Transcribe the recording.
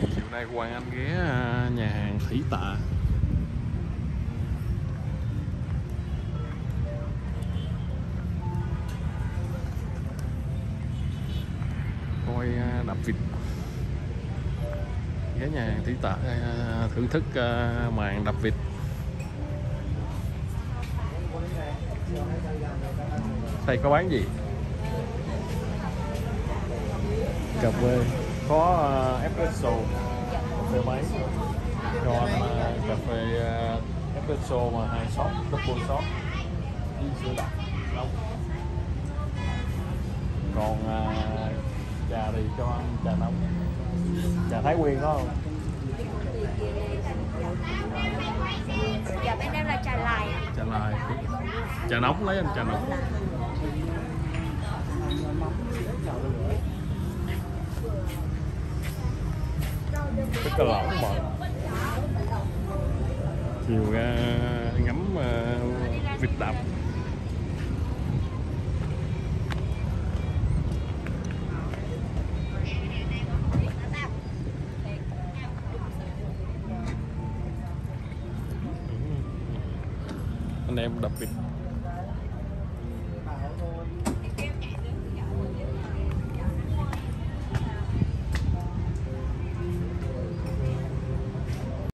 chiều nay Hoàng Anh ghé à, nhà hàng Thủy Tạ. Coi đạp à, đập vịt. Ghé nhà hàng Thủy Tạ à, thưởng thức màn đập vịt. Đây có bán gì? Cà phê có uh, espresso cà phê máy cho anh uh, cà phê uh, espresso mà hai shot double shot. Với sữa đặc nóng. Còn uh, trà thì cho anh trà nóng. Trà thái nguyên có không? Dạ bên em là trà lài trà lai trà nóng lấy anh trà nóng rất là lãng mạn chiều ra ngắm uh, vịt đạp anh em đập vịt